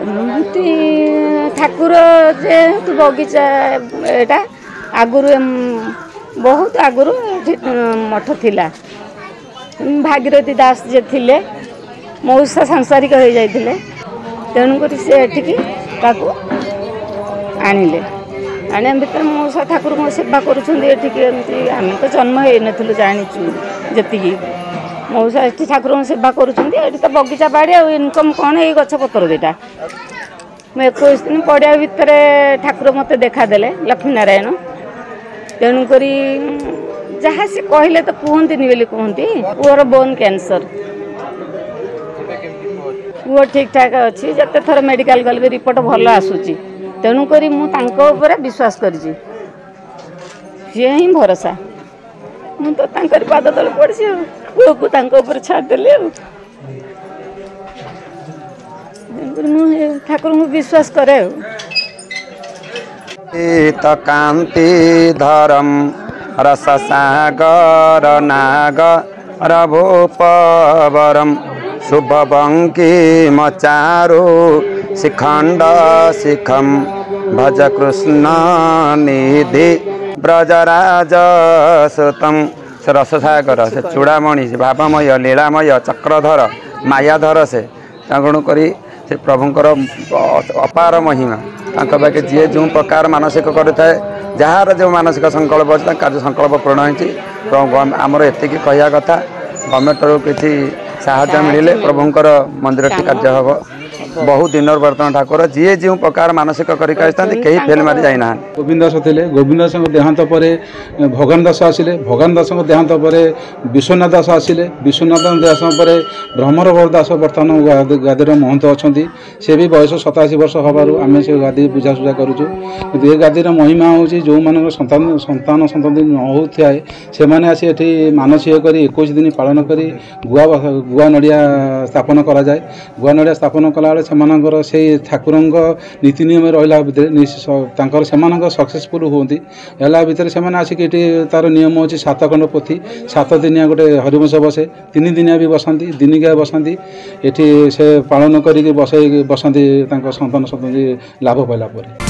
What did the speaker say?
ଏମିତି ଠାକୁର ଯେହେତୁ ବଗିଚା ଏଟା ଆଗରୁ ବହୁତ ଆଗରୁ ମଠ ଥିଲା ଭାଗିରଥୀ ଦାସ ଯେ ଥିଲେ ମଉସା ସାଂସାରିକ ହେଇଯାଇଥିଲେ ତେଣୁକରି ସେ ଏଠିକି ତାକୁ ଆଣିଲେ ଆଣିବା ଭିତରେ ମଉସା ଠାକୁରଙ୍କ ସେବା କରୁଛନ୍ତି ଏଠିକି ଏମିତି ଆମେ ତ ଜନ୍ମ ହେଇନଥିଲୁ ଜାଣିଛୁ ଯେତିକି ମଉସା ଏଠି ଠାକୁରଙ୍କ ସେବା କରୁଛନ୍ତି ଏଠି ତ ବଗିଚା ବାଡ଼ି ଆଉ ଇନକମ୍ କ'ଣ ଏଇ ଗଛପତ୍ର ଦୁଇଟା ମୁଁ ଏକୋଇଶ ଦିନ ପଡ଼ିଆ ଭିତରେ ଠାକୁର ମୋତେ ଦେଖାଦେଲେ ଲକ୍ଷ୍ମୀନାରାୟଣ ତେଣୁକରି ଯାହା ସେ କହିଲେ ତ କୁହନ୍ତିନି ବୋଲି କୁହନ୍ତି ପୁଅର ବୋନ୍ କ୍ୟାନ୍ସର ପୁଅ ଠିକ୍ଠାକ୍ ଅଛି ଯେତେ ଥର ମେଡ଼ିକାଲ ଗଲେ ବି ରିପୋର୍ଟ ଭଲ ଆସୁଛି ତେଣୁକରି ମୁଁ ତାଙ୍କ ଉପରେ ବିଶ୍ୱାସ କରିଛି ସିଏ ହିଁ ଭରସା ମୁଁ ତ ତାଙ୍କରି ପାଦ ତଳେ ପଡ଼ିଛି ଆଉ बोकु ताको उपर छाड देले हो ठाकुर मु विश्वास करे हो त कान्ति धरम रस सागर नाग र भोपवरम शुभ बंकी मचारो शिखण्ड शिखम भज कृष्ण निधि ब्रजराज सुतम सस सयकर सूडाम बापमय लीलामय चक्रधर मे त प्रभुङ अपार महिमा ति जो प्रकार मानसिक संकल्प मनसिक सङ्कल्प सङ्कल्प पूरण हुन्छ यतिकि कहि कथा गभर्मेन्टहरूले प्रभु मन्दिर कार्याह বহু দিনর বর্তমান ঠাকুর যিয়ে যে প্রকার মানসিক করি আসতে কেউ ফেল মারি যাই না গোবিন্দ দাস লে গোবিন্দ দাস দেহান্ত পরে ভগান দাস আসলে ভগান দাস দেহান্ত পরে বিশ্বনাথ দাস আসলে বিশ্বনাথ দাস পরে ব্রহ্মরবর দাস বর্তমান গাদীর মহন্ত অনেক সে বি বয়স সতাশি বর্ষ হবার আমি সে গাদী বুঝাসুঝা করুছু কিন্তু এ গাদীর মহিমা হচ্ছে যে সন্তান সন্তান সন্ততি ন হোথায় সে আসি এটি মানসিক করে একুশ দিন পালন করে গুয়া গুয়া নড়িয়া স্থাপন করা যায় গুয়া নড়িয়া স্থাপন কলাবেলে ସେମାନଙ୍କର ସେଇ ଠାକୁରଙ୍କ ନୀତି ନିୟମ ରହିଲା ଭିତରେ ତାଙ୍କର ସେମାନଙ୍କ ସକ୍ସେସଫୁଲ୍ ହୁଅନ୍ତି ହେଲା ଭିତରେ ସେମାନେ ଆସିକି ଏଠି ତା'ର ନିୟମ ଅଛି ସାତଖଣ୍ଡ ପୋଥି ସାତ ଦିନିଆ ଗୋଟେ ହରିବଂଶ ବସେ ତିନି ଦିନିଆ ବି ବସନ୍ତି ଦିନିକିଆ ବସନ୍ତି ଏଠି ସେ ପାଳନ କରିକି ବସେଇ ବସନ୍ତି ତାଙ୍କ ସନ୍ତାନ ସନ୍ତତି ଲାଭ ପାଇଲା ପରେ